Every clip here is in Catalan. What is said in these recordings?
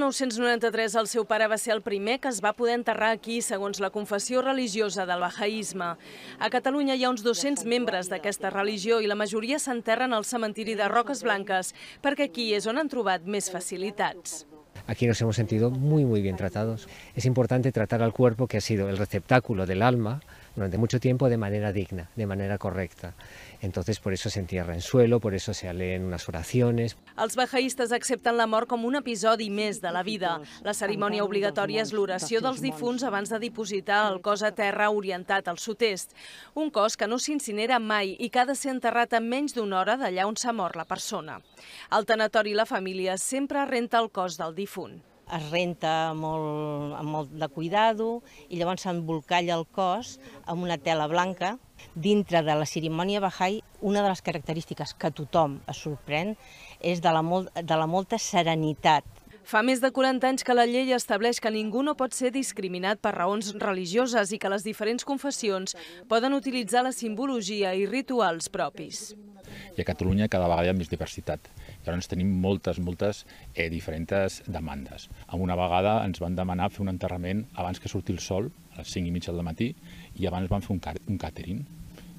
1993 el seu pare va ser el primer que es va poder enterrar aquí segons la confessió religiosa del bahaïsme. A Catalunya hi ha uns 200 membres d'aquesta religió i la majoria s'enterren al cementiri de Roques Blanques perquè aquí és on han trobat més facilitats. Aquí nos hemos sentido muy, muy bien tratados. Es importante tratar al cuerpo, que ha sido el receptáculo del alma, durante mucho tiempo de manera digna, de manera correcta. Entonces, por eso se entierra en suelo, por eso se leen unas oraciones. Els bajaistes accepten la mort com un episodi més de la vida. La cerimònia obligatòria és l'oració dels difunts abans de dipositar el cos a terra orientat al sud-est. Un cos que no s'incinera mai i que ha de ser enterrat en menys d'una hora d'allà on s'ha mort la persona. El tanatori la família sempre renta el cos del difunt es renta molt, amb molt de cuidado i llavors s'embolcalla el cos amb una tela blanca. Dintre de la cerimònia Bahá'í, una de les característiques que tothom es sorprèn és de la, molt, de la molta serenitat Fa més de 40 anys que la llei estableix que ningú no pot ser discriminat per raons religioses i que les diferents confessions poden utilitzar la simbologia i rituals propis. I a Catalunya cada vegada hi ha més diversitat. Llavors tenim moltes, moltes eh, diferents demandes. En una vegada ens van demanar fer un enterrament abans que surti el sol, a les 5 i mitja del matí, i abans van fer un, un càtering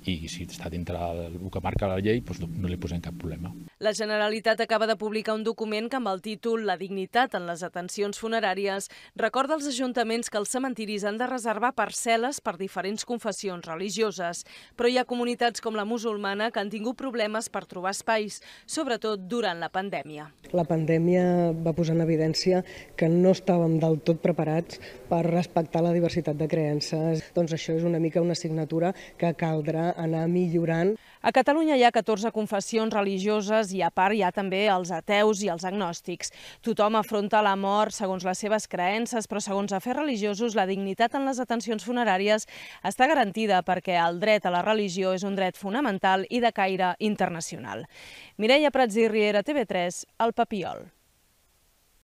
i si està dintre del que marca la llei doncs no li posem cap problema. La Generalitat acaba de publicar un document que amb el títol La dignitat en les atencions funeràries recorda als ajuntaments que els cementiris han de reservar parcel·les per diferents confessions religioses, però hi ha comunitats com la musulmana que han tingut problemes per trobar espais, sobretot durant la pandèmia. La pandèmia va posar en evidència que no estàvem del tot preparats per respectar la diversitat de creences. Doncs això és una mica una assignatura que caldrà anar millorant. A Catalunya hi ha 14 confessions religioses i a part hi ha també els ateus i els agnòstics. Tothom afronta la mort segons les seves creences, però segons afers religiosos la dignitat en les atencions funeràries està garantida perquè el dret a la religió és un dret fonamental i de caire internacional. Mireia Prats i Riera, TV3, el Papiol.